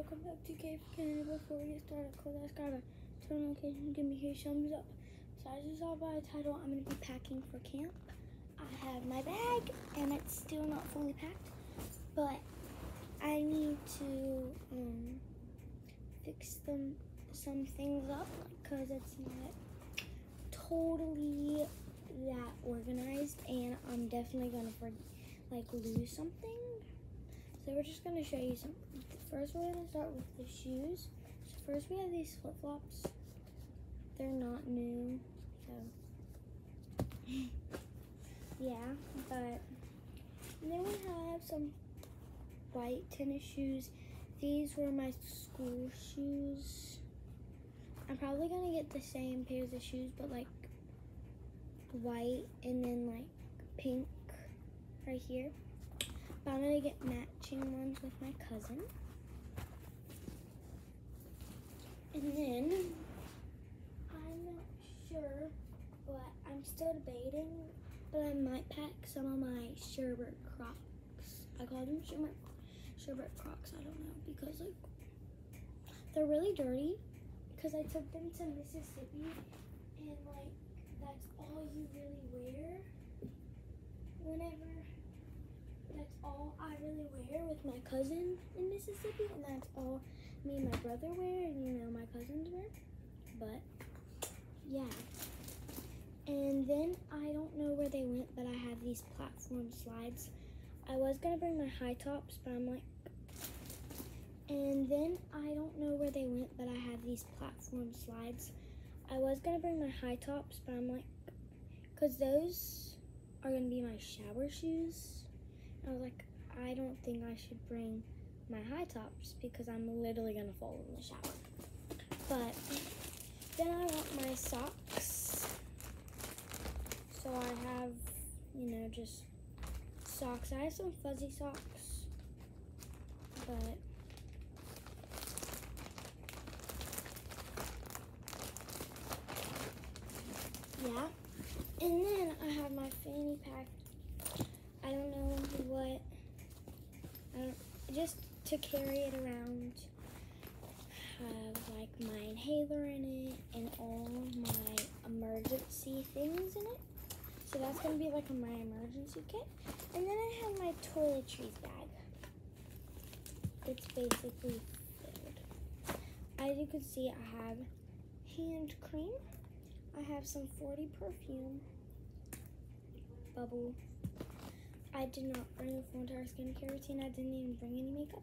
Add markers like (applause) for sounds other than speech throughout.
welcome back to Cave Canada. Before we get started, close that gotta turn notifications, give me a huge thumbs up. So as you saw by the title, I'm gonna be packing for camp. I have my bag and it's still not fully packed, but I need to um, fix them some things up because it's not totally that organized and I'm definitely gonna like lose something. So we're just gonna show you some. First, we're gonna start with the shoes. So first, we have these flip flops. They're not new, so (laughs) yeah. But then we have some white tennis shoes. These were my school shoes. I'm probably gonna get the same pairs of shoes, but like white and then like pink right here. But I'm gonna get matching ones with my cousin. And then I'm not sure, but I'm still debating. But I might pack some of my sherbet Crocs. I call them sherbet sherbet Crocs. I don't know because like they're really dirty because I took them to Mississippi and like that's all you really wear whenever that's all I really wear with my cousin in Mississippi, and that's all me and my brother wear, and you know my cousins wear. But yeah, and then I don't know where they went, but I have these platform slides. I was gonna bring my high tops, but I'm like, and then I don't know where they went, but I have these platform slides. I was gonna bring my high tops, but I'm like, cause those are gonna be my shower shoes. I was like, I don't think I should bring my high tops because I'm literally gonna fall in the shower. But then I want my socks. So I have, you know, just socks. I have some fuzzy socks, but yeah. And then I have my fanny pack I don't know what, just to carry it around, have like my inhaler in it and all my emergency things in it. So that's gonna be like my emergency kit. And then I have my toiletries bag. It's basically filled. As you can see, I have hand cream. I have some 40 perfume, bubble I did not bring the full entire skincare routine. I didn't even bring any makeup.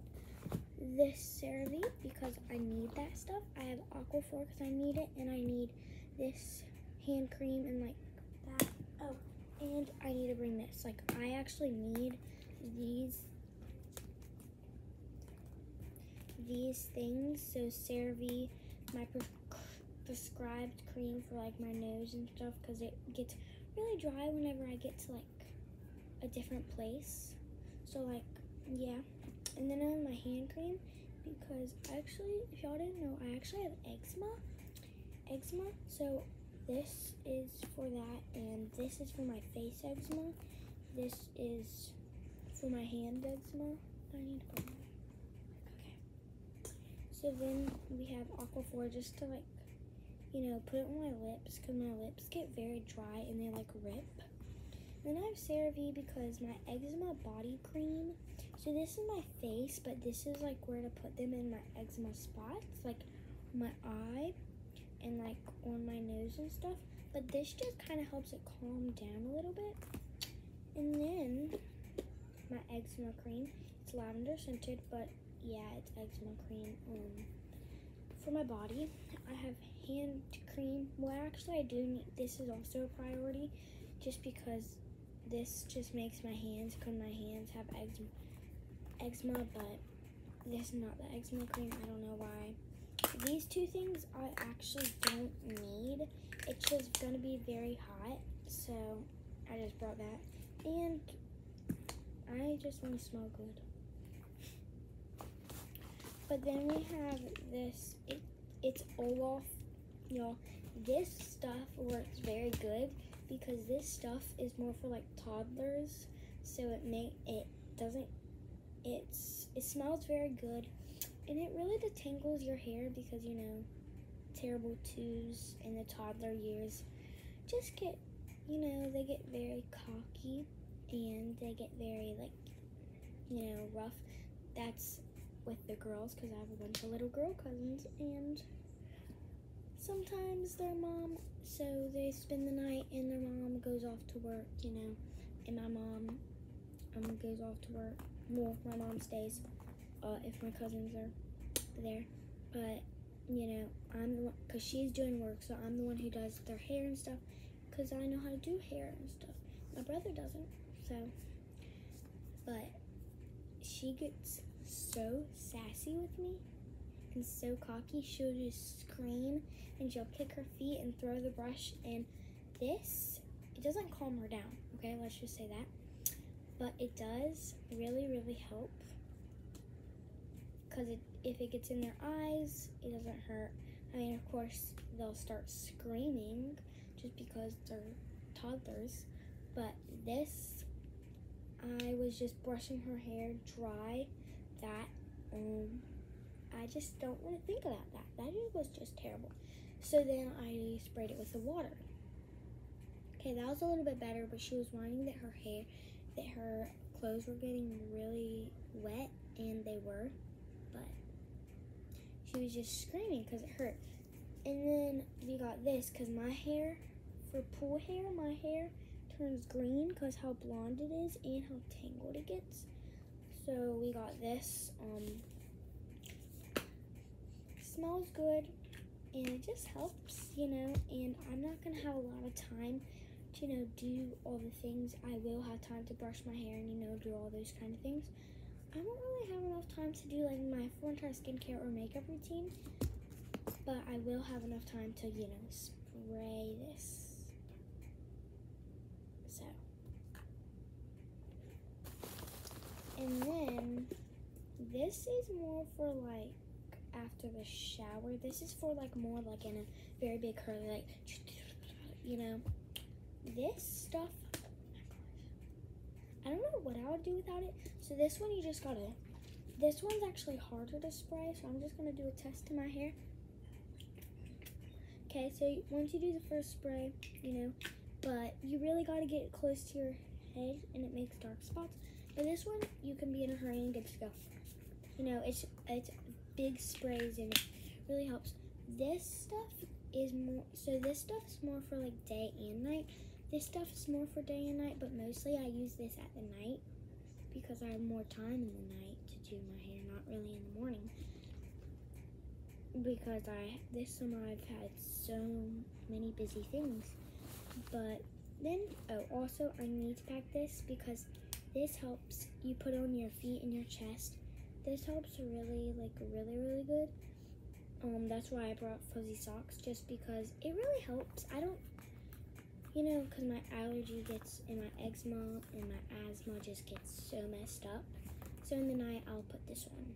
This CeraVe because I need that stuff. I have Aquaphor because I need it, and I need this hand cream and like that. Oh, and I need to bring this. Like I actually need these these things. So CeraVe, my pre prescribed cream for like my nose and stuff because it gets really dry whenever I get to like a different place. So like, yeah. And then I have my hand cream because actually, if y'all didn't know, I actually have eczema. Eczema. So this is for that, and this is for my face eczema. This is for my hand eczema. I need to go. Okay. So then we have Aquaphor just to like, you know, put it on my lips because my lips get very dry and they like rip. Then I have CeraVe because my eczema body cream. So this is my face, but this is like where to put them in my eczema spots, like my eye and like on my nose and stuff. But this just kind of helps it calm down a little bit. And then my eczema cream. It's lavender scented, but yeah, it's eczema cream um, for my body. I have hand cream. Well, actually, I do need, this is also a priority just because this just makes my hands, because my hands have eczema, eczema, but this is not the eczema cream. I don't know why. These two things I actually don't need. It's just going to be very hot, so I just brought that. And I just want to smell good. But then we have this, it, it's Olaf, y'all. This stuff works very good because this stuff is more for like toddlers so it may it doesn't it's it smells very good and it really detangles your hair because you know terrible twos in the toddler years just get you know they get very cocky and they get very like you know rough that's with the girls because i have a bunch of little girl cousins and sometimes their mom so they spend the night and their mom goes off to work you know and my mom um, goes off to work well my mom stays uh, if my cousins are there. But, you know, I'm the one, because she's doing work, so I'm the one who does their hair and stuff, because I know how to do hair and stuff. My brother doesn't, so, but she gets so sassy with me so cocky, she'll just scream and she'll kick her feet and throw the brush, and this, it doesn't calm her down, okay, let's just say that. But it does really, really help because it, if it gets in their eyes, it doesn't hurt. I mean, of course, they'll start screaming just because they're toddlers. But this, I was just brushing her hair dry. That, um, I just don't want to think about that. That was just terrible. So then I sprayed it with the water. Okay, that was a little bit better, but she was whining that her hair, that her clothes were getting really wet, and they were but she was just screaming because it hurt. And then we got this because my hair, for pool hair, my hair turns green because how blonde it is and how tangled it gets. So we got this. Um, smells good and it just helps, you know. And I'm not gonna have a lot of time to, you know, do all the things. I will have time to brush my hair and, you know, do all those kind of things. I don't really have enough time to do like my full entire skincare or makeup routine, but I will have enough time to, you know, spray this. So. And then this is more for like after the shower. This is for like more like in a very big curly, like, you know. This stuff oh I don't know what I would do without it. So this one you just gotta, this one's actually harder to spray, so I'm just gonna do a test to my hair. Okay, so once you do the first spray, you know, but you really gotta get it close to your head and it makes dark spots. But this one, you can be in a hurry and get to go. You know, it's, it's big sprays and it really helps. This stuff is more, so this stuff is more for like day and night. This stuff is more for day and night, but mostly I use this at the night because I have more time in the night to do my hair, not really in the morning. Because I this summer I've had so many busy things. But then, oh, also I need to pack this because this helps you put on your feet and your chest. This helps really, like, really, really good. Um, that's why I brought fuzzy socks, just because it really helps. I don't you know, because my allergy gets, and my eczema and my asthma just gets so messed up. So in the night, I'll put this one.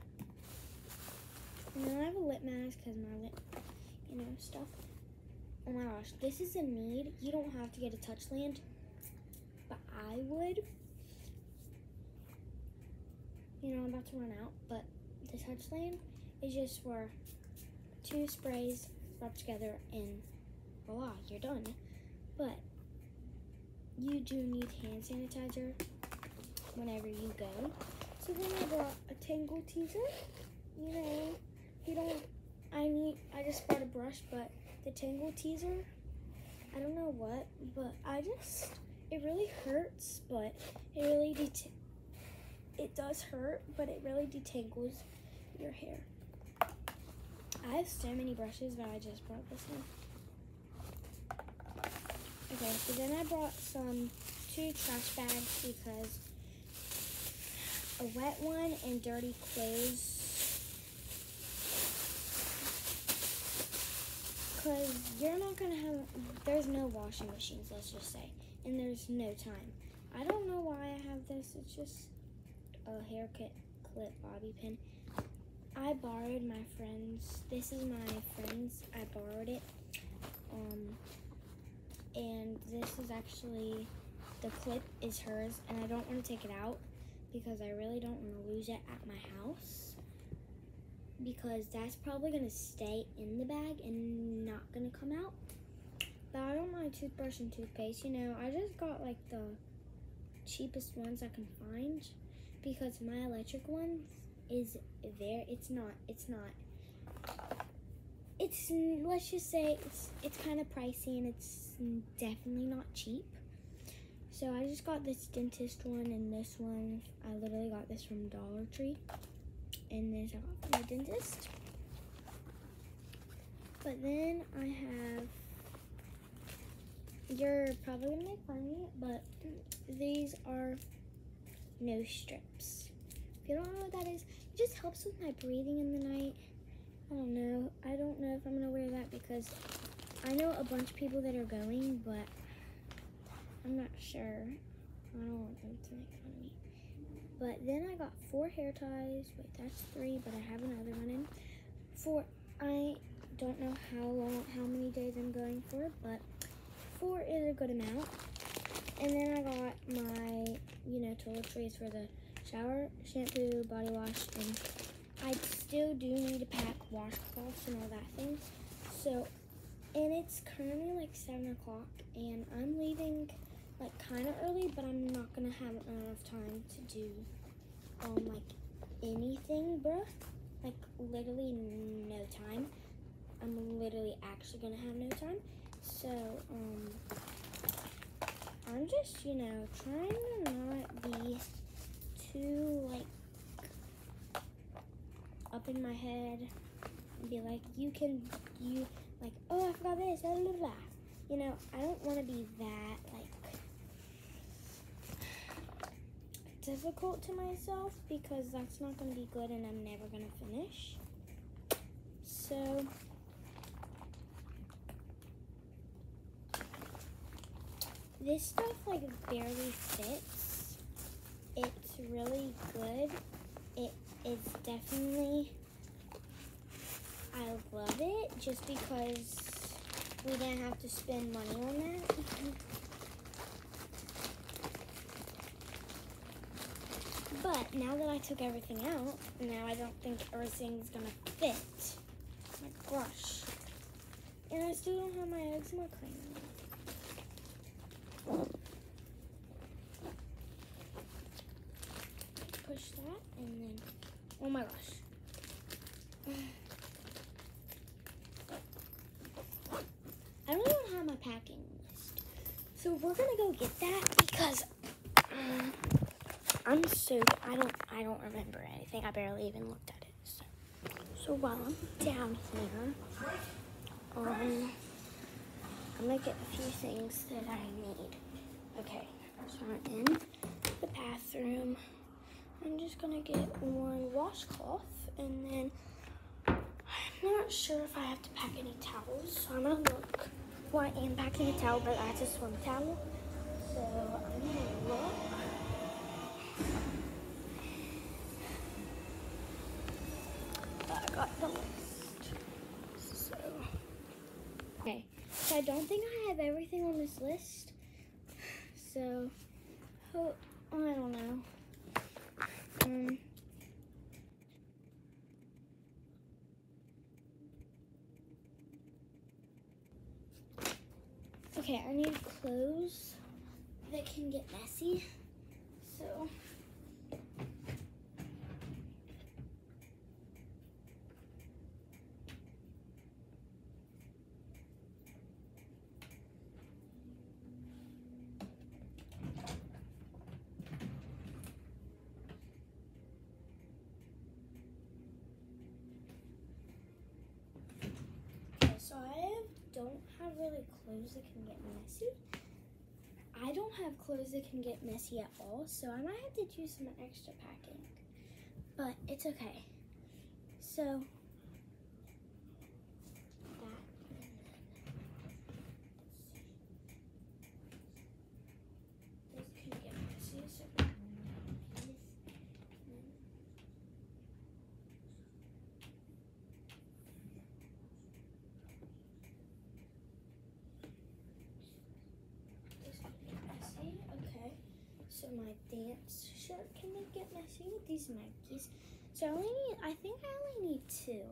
And then I have a lip mask because my lip, you know, stuff. Oh my gosh, this is a need. You don't have to get a Touchland, but I would. You know, I'm about to run out, but the Touchland is just for two sprays rubbed together and voila, you're done. But you do need hand sanitizer whenever you go. So then I brought a Tangle Teezer. You know, you don't, I need, I just bought a brush, but the Tangle Teezer, I don't know what, but I just, it really hurts, but it really, it does hurt, but it really detangles your hair. I have so many brushes, but I just brought this one. Okay, so then I brought some two trash bags because a wet one and dirty clothes. Because you're not going to have, there's no washing machines, let's just say. And there's no time. I don't know why I have this. It's just a hair clip bobby pin. I borrowed my friend's, this is my friend's, I borrowed it. Um, and this is actually the clip is hers and I don't want to take it out because I really don't want to lose it at my house because that's probably gonna stay in the bag and not gonna come out. But I don't mind toothbrush and toothpaste. You know, I just got like the cheapest ones I can find because my electric one is there. It's not. It's not. It's let's just say it's it's kind of pricey and it's definitely not cheap. So I just got this dentist one and this one. I literally got this from Dollar Tree. And this I got from the dentist. But then I have you're probably gonna make fun of me, but these are nose strips. If you don't know what that is, it just helps with my breathing in the night. I don't know. I don't know if I'm gonna wear that because I know a bunch of people that are going, but I'm not sure. I don't want them to make fun of me. But then I got four hair ties. Wait, that's three, but I have another one in. Four. I don't know how long, how many days I'm going for, but four is a good amount. And then I got my, you know, toiletries for the shower, shampoo, body wash, and I still do need to pack washcloths and all that thing. So, and it's currently like 7 o'clock, and I'm leaving like kind of early, but I'm not going to have enough time to do, um, like anything, bruh. Like, literally no time. I'm literally actually going to have no time. So, um, I'm just, you know, trying to not be too, like, up in my head and be like, you can, you, like, oh, I forgot this, blah, blah, blah. You know, I don't want to be that, like, difficult to myself because that's not going to be good and I'm never going to finish. So, this stuff like barely fits. It's really good. It is definitely, I love it just because we didn't have to spend money on that. (laughs) but now that I took everything out, now I don't think everything's gonna fit. My gosh. And I still don't have my eczema cream. Push that and then, oh my gosh. I don't even have my packing list. So we're gonna go get that because um, I'm so, I don't, I don't remember anything. I barely even looked at it. So, so while I'm down here, um, I'm gonna get a few things that I need. Okay, so I'm in the bathroom. I'm just gonna get one washcloth and then I'm not sure if I have to pack any towels, so I'm gonna look. Well, I am packing a towel, but that's a swim towel. So I'm gonna look. I got the list. So, okay. So I don't think I have everything on this list. So, I don't know. Um, okay, I need clothes that can get messy. So. Okay, so I have, don't have really clothes that can get messy. I don't have clothes that can get messy at all, so I might have to do some extra packing. But it's okay. So that this can get messy, so This can get messy. Okay. So my dance shirt can get messy with these Nikes. So I only need, I think I only need two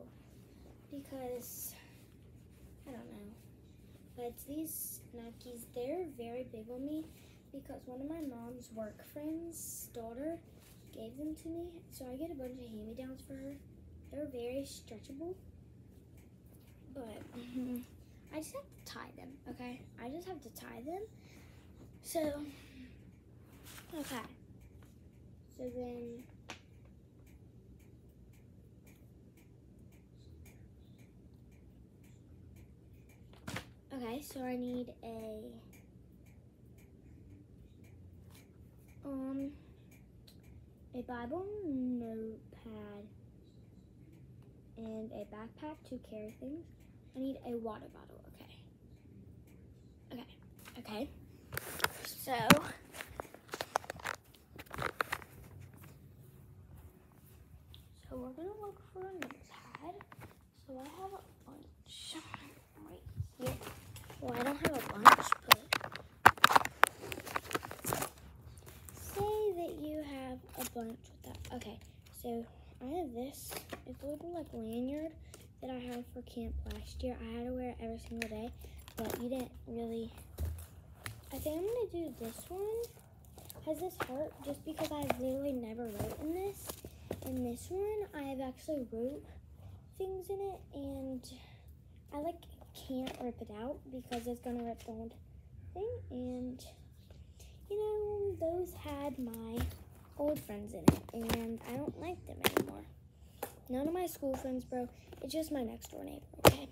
because I don't know. But these Nikes, they're very big on me because one of my mom's work friends' daughter gave them to me. So I get a bunch of hand-me-downs for her. They're very stretchable. But (laughs) I just have to tie them, okay? I just have to tie them. So, okay. So then Okay, so I need a um a Bible notepad and a backpack to carry things. I need a water bottle, okay. Okay, okay. So So we're gonna look for a notepad. So I have a bunch right here. Well, I don't have a bunch, but say that you have a bunch with that. Okay, so I have this. It's a little like lanyard that I had for camp last year. I had to wear it every single day, but you didn't really. I think I'm gonna do this one. Has this hurt? Just because I've literally never wrote in this. In this one, I've actually wrote things in it, and I like can't rip it out because it's gonna rip the whole thing. And you know, those had my old friends in it, and I don't like them anymore. None of my school friends, bro. It's just my next door neighbor. Okay.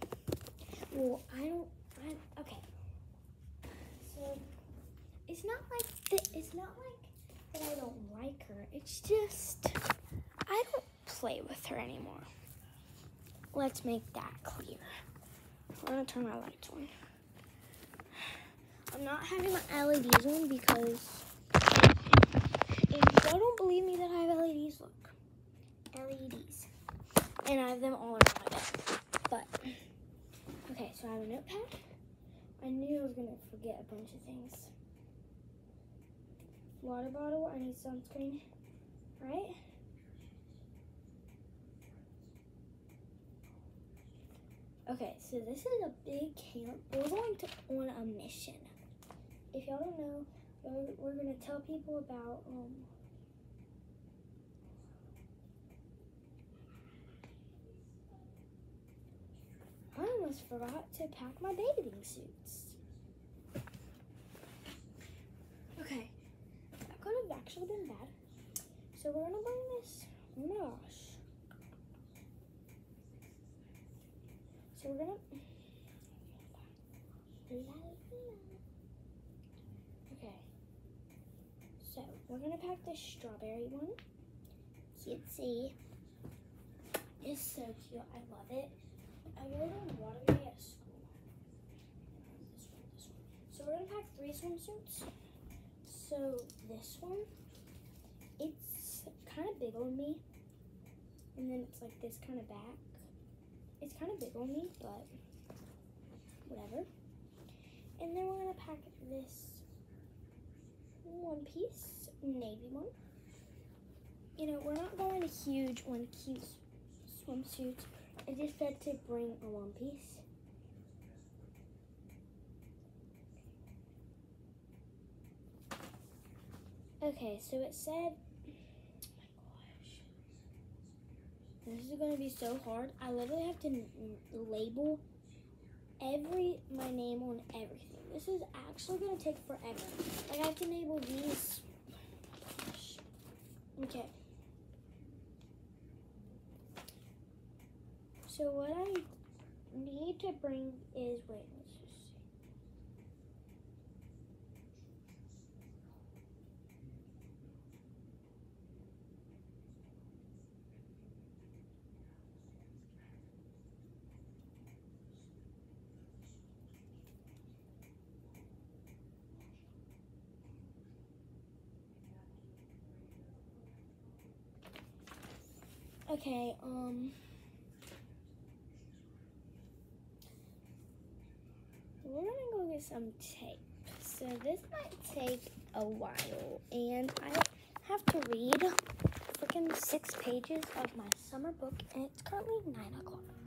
Well, I don't. I okay. So it's not like that. It's not like that. I don't like her. It's just I don't play with her anymore. Let's make that clear. I'm gonna turn my lights on. I'm not having my LEDs on because if y'all don't believe me that I have LEDs, look. LEDs. And I have them all around my bed. But, okay, so I have a notepad. I knew I was gonna forget a bunch of things. Water bottle, I need sunscreen, right? Okay, so this is a big camp. We're going to on a mission. If y'all don't know, we're, we're going to tell people about um, I almost forgot to pack my bathing suits. Okay, that could have actually been bad. So we're gonna bring this. Oh my gosh. So we're gonna. Okay. So we're gonna pack the strawberry one. Cutesy. It's so cute. I love it. On. So we're gonna pack three swimsuits. So this one, it's kind of big on me. And then it's like this kind of back. It's kind of big on me, but whatever. And then we're gonna pack this one piece, navy one. You know, we're not going huge one, cute swimsuit. I just said to bring a one piece. Okay, so it said, oh my gosh, this is gonna be so hard. I literally have to label every my name on everything. This is actually gonna take forever. Like I have to label these. Okay. So what I need to bring is wait. Let's just see. Okay, um. We're gonna go get some tape. So this might take a while, and I have to read freaking six pages of my summer book, and it's currently nine o'clock.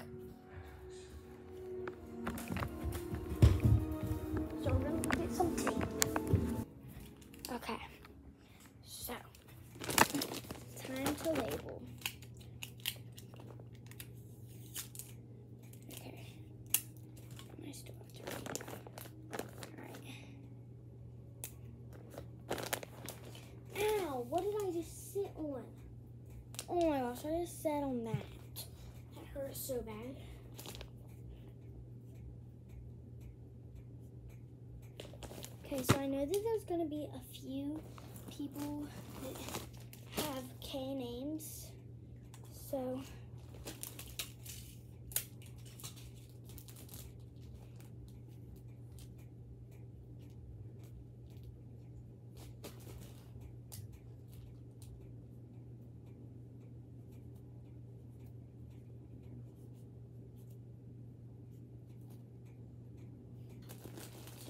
Sat on that. That hurts so bad. Okay, so I know that there's gonna be a few people that have K names. So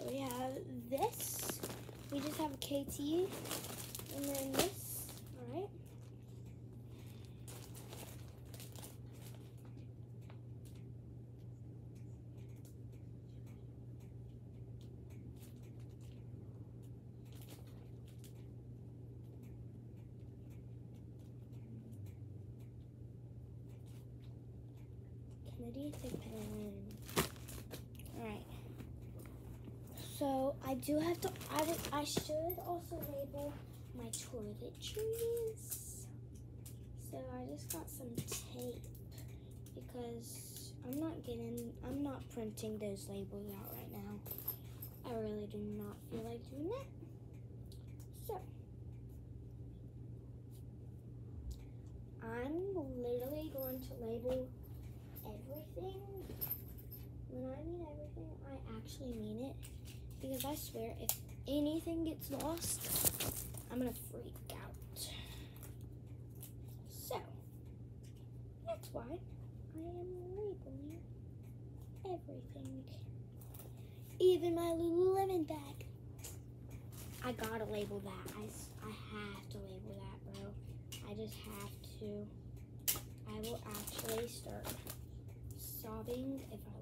we have this. KT. And then this. Alright. Kennedy Tippin. Alright. So I do have to. I, I should also label my toiletries. So I just got some tape because I'm not getting. I'm not printing those labels out right now. I really do not feel like doing that. So I'm literally going to label everything. When I mean everything, I actually mean it because I swear if anything gets lost, I'm gonna freak out. So that's why I am labeling everything, even my Lululemon bag. I gotta label that. I, I have to label that, bro. I just have to. I will actually start sobbing if I.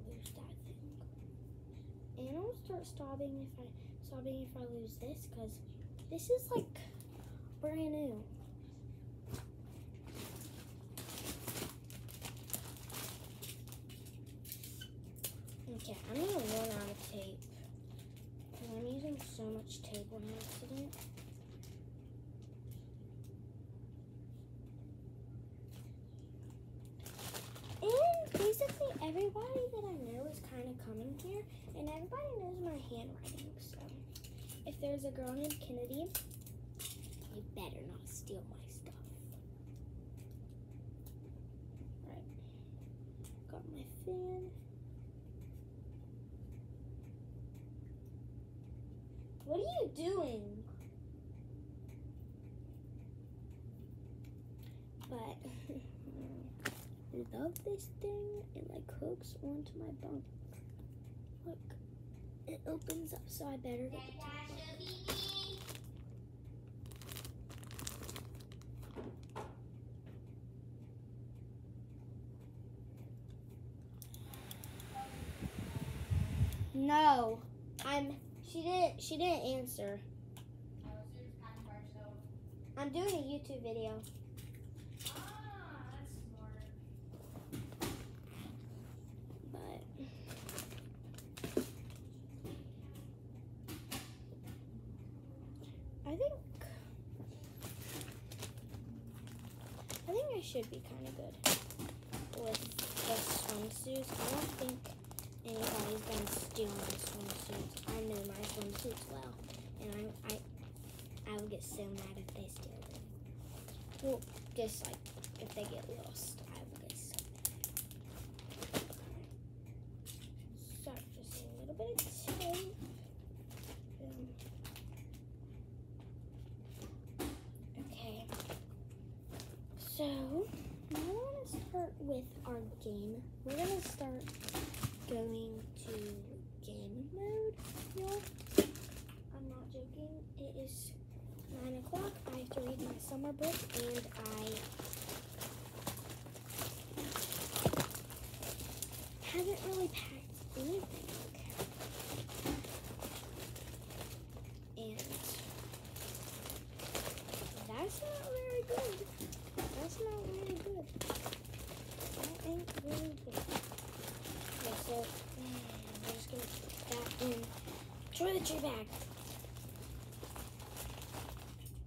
And I'll start sobbing if I sobbing if I lose this because this is like brand new. Okay, I'm gonna run out of tape. 'cause I'm using so much tape on accident. And basically everybody that I know is kind of coming here, and everybody knows my handwriting. So if there's a girl named Kennedy, you better not steal my stuff. Right. Got my fan. What are you doing? But This thing. It like hooks onto my bunk. Look, it opens up, so I better get the top off. No, I'm. She didn't. She didn't answer. I'm doing a YouTube video. But I think I think I should be kind of good with the swimsuits. I don't think anybody's gonna steal my swimsuits. I know my swimsuits well, and I I I will get so mad if they steal them. Well, just like if they get lost, I will get so mad. So just a little bit of tape. Boom. Okay. So now I want to start with our game. We're gonna start going to game mode, y'all. I'm not joking. It is nine o'clock. I have to read my summer book, and I haven't really packed anything. And that's not very good. That's not very good. That ain't very good. Okay, so I'm just gonna put that in toiletry the I'm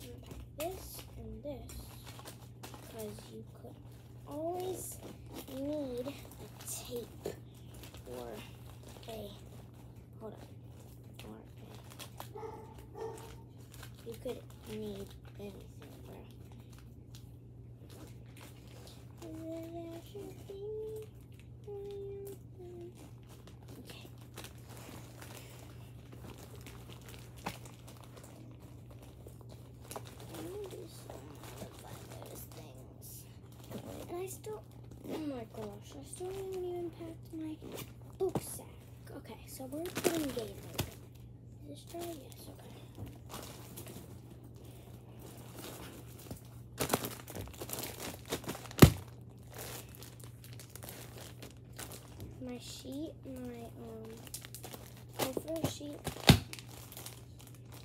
gonna pack this and this because you could always need a tape or a hold on or a you could need anything, bro. There should be Okay. I'm gonna do some of those things. And I still, oh my gosh, I still haven't even packed my book sack. Okay, so we're putting Gatorade. Is this dry? Yes, okay. My sheet, my um, overall sheet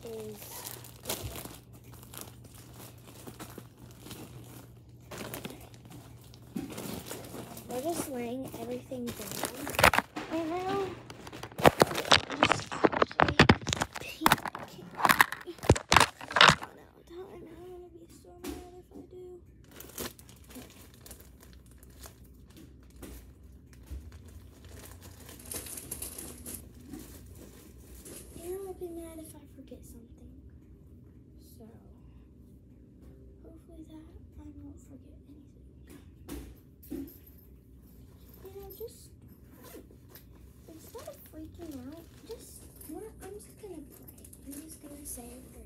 is We're just laying everything down right now. I'm just actually painting. Run out of time. I'm gonna be so mad if I do. And I'll be mad if I forget something. So, hopefully that I won't forget anything. You know, just instead of freaking out, just what I'm just gonna pray. I'm just gonna say a prayer.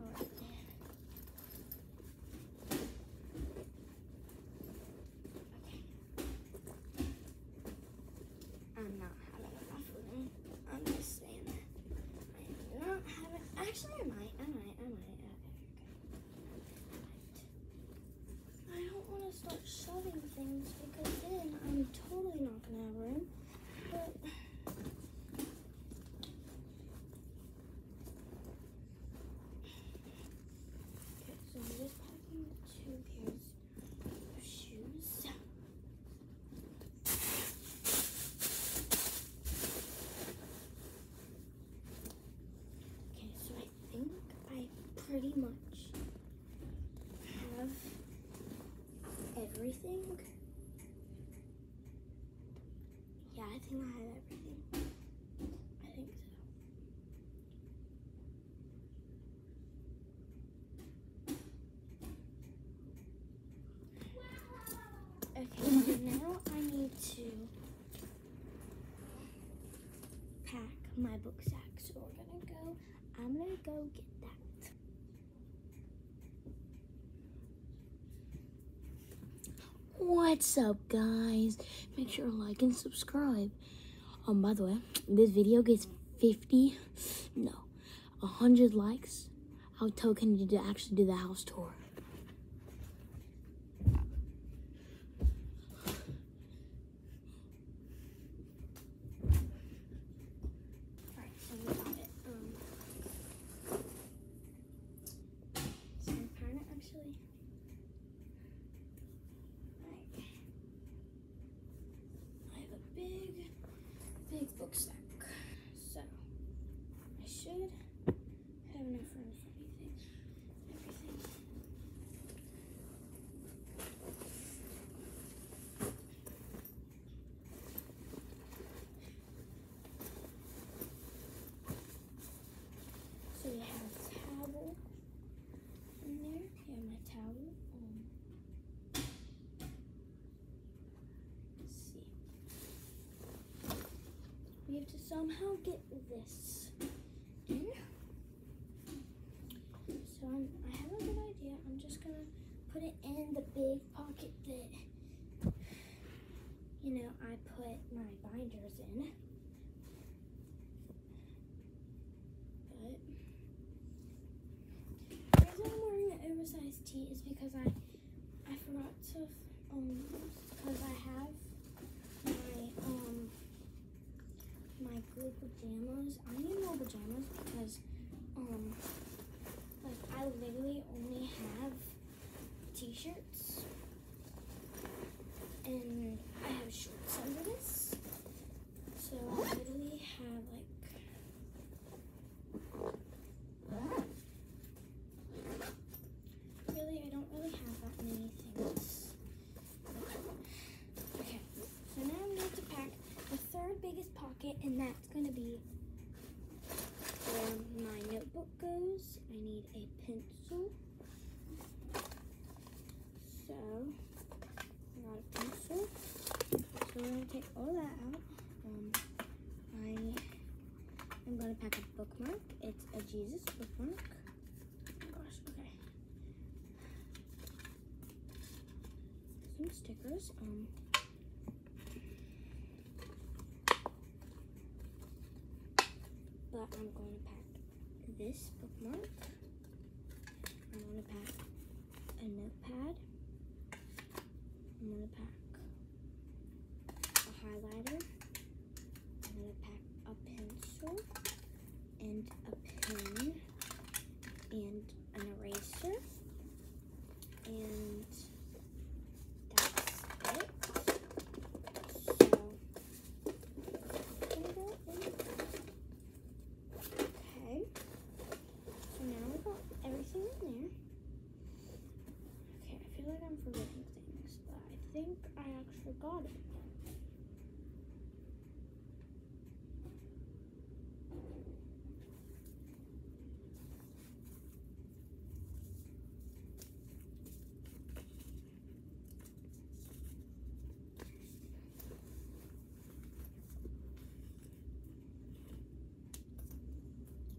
Alright. Okay. I'm having enough room. I'm just saying that. I am not having. Actually, I might. I might. I might. Okay. okay. I don't want to start shoving things because then I'm totally not gonna have room. But. Okay, so I'm just packing two pairs of shoes. Okay, so I think I pretty much have everything. Yeah, I think I have everything. I think so. Okay, so now I need to pack my book sack. So we're gonna go. I'm gonna go get that. What's up, guys? Make sure to like and subscribe. Um, by the way, this video gets 50, no, 100 likes. I'll tell Kennedy to actually do the house tour. Alright, so we got it. Um, so I'm kind of actually. Alright. I have a big, big book stack. So I should have enough room for everything. Everything. So we have towel in there. We have my towel. Um, let's see. We have to somehow get this in. So I'm, I have a good idea. I'm just gonna put it in the big pocket that you know, I put my binders in. But the reason I'm wearing an oversized tee is because I forgot to um because I have my um my blue pajamas. I need more pajamas because um like I literally only have t-shirts and I have shorts under this. So I literally have like really I don't really have that many things. Okay, so now I'm going to pack the third biggest pocket and that's gonna be where my notebook goes. I need a pencil. So I got a pencil. So we're gonna take all that out. Um, I am gonna pack a bookmark. It's a Jesus bookmark. Oh gosh, okay. Some stickers. Um. But I'm going to pack this bookmark. I'm to pack a notepad. I'm going to pack a highlighter. I'm going to pack a pencil and a pen and an eraser. And that's it. So, I'm gonna go in Okay. So now we got everything in there. Okay, I feel like I'm forgetting things, but I think I got it.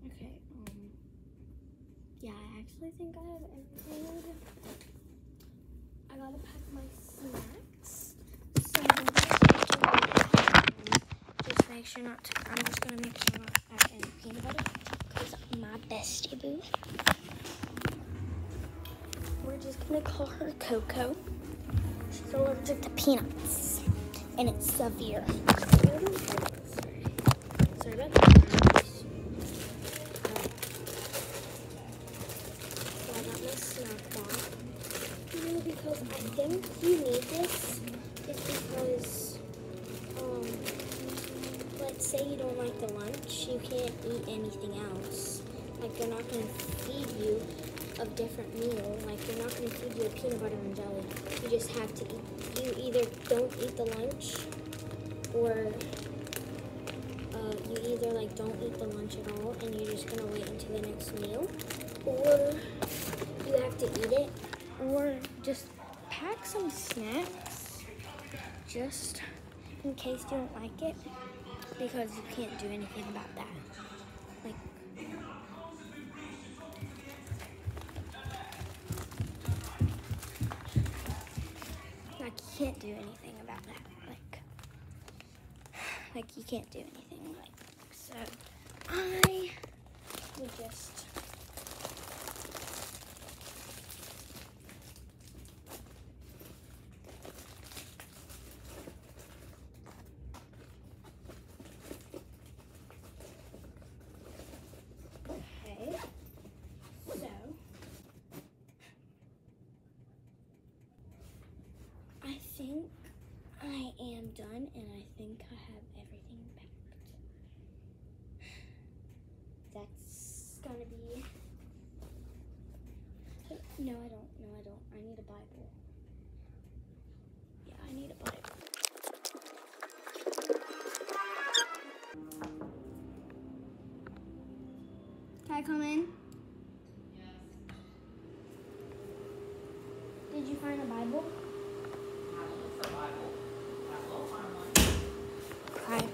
Okay, um, yeah, I actually think I have everything. I gotta pack my snacks. So I'm gonna just make sure not to, I'm just gonna make sure not to pack any peanut butter because my bestie boo. We're just gonna call her Coco. She's allergic to peanuts and it's severe. Sorry. About that. Because I think you need this say you don't like the lunch, you can't eat anything else. Like they're not gonna feed you a different meal. Like they're not gonna feed you a peanut butter and jelly. You just have to eat. You either don't eat the lunch, or uh, you either like don't eat the lunch at all and you're just gonna wait until the next meal, or you have to eat it, or just pack some snacks just in case you don't like it because you can't do anything about that. Like, like you can't do anything about that. Like, like you can't do anything. Like, so I would just. Okay. So I think I am done and I think I have everything packed. That's gonna be No, I don't. No, I don't. I need a Bible. Yeah, I need a Bible. Can I come in? Yes. Did you find a Bible? Okay.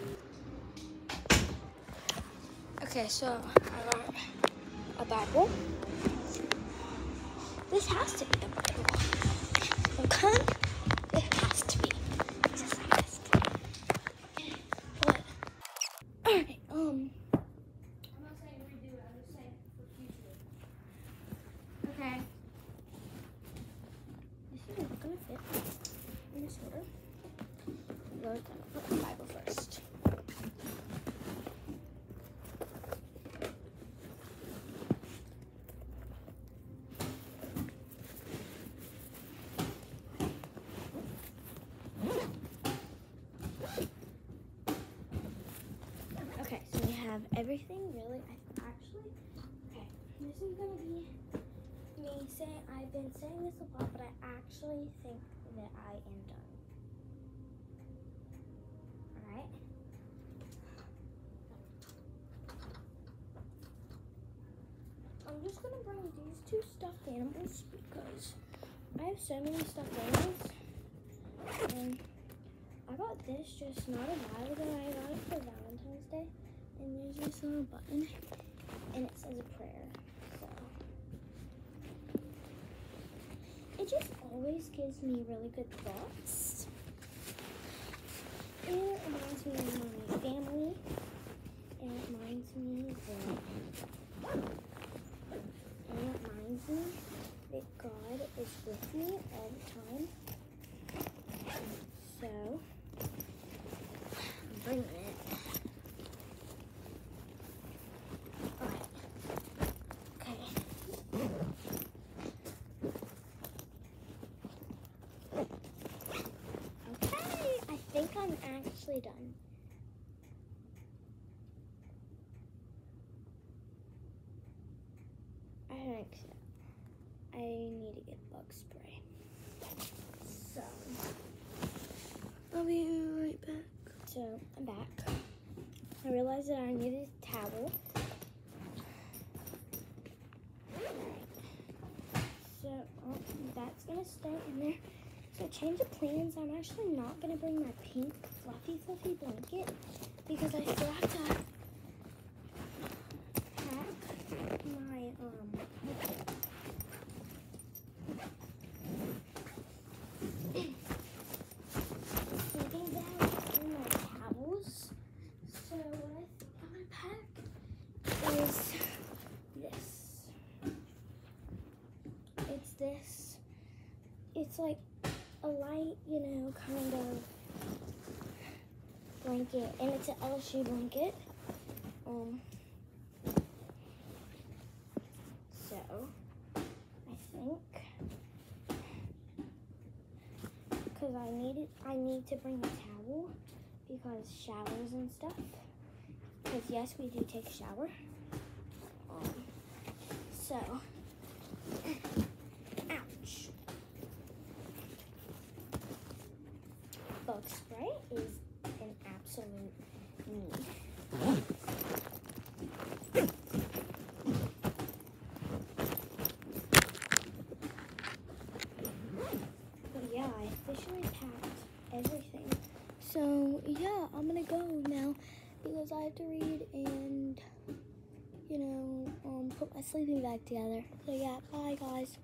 Okay, so I got a Bible. This has to be a Bible. Okay? It has to be. Just like this. we're gonna put the Bible first. Okay, so we have everything really. I actually, okay, this is gonna be me saying, I've been saying this a lot, but I actually think that I am done. Alright? I'm just gonna bring these two stuffed animals because I have so many stuffed animals. And I got this just not a while ago. I got it for there's this little button and it says a prayer. So it just always gives me really good thoughts. And it reminds me of my family. And it reminds me that and it reminds me that God is with me all the time. So I'm bringing it. Alright. Okay. Okay, I think I'm actually done. I think so. I need to get bug spray. So, I'll be right back. so I'm back. I realized that I needed a towel. So, oh, that's gonna stay in there. So, change of plans. I'm actually not gonna bring my pink fluffy fluffy blanket because I still have to pack my um. sleeping bag and my towels. So what I'm gonna pack is this. It's this. It's like a light, you know, kind of blanket, and it's an LSU blanket. Um. So I think because I needed I need to bring a towel because showers and stuff. Because yes, we do take a shower. Um, so, ouch. Bug spray is an absolute need. But yeah, I officially packed everything. So yeah, I'm gonna go now because I have to read and you know um, put my sleeping bag together. So yeah, bye guys.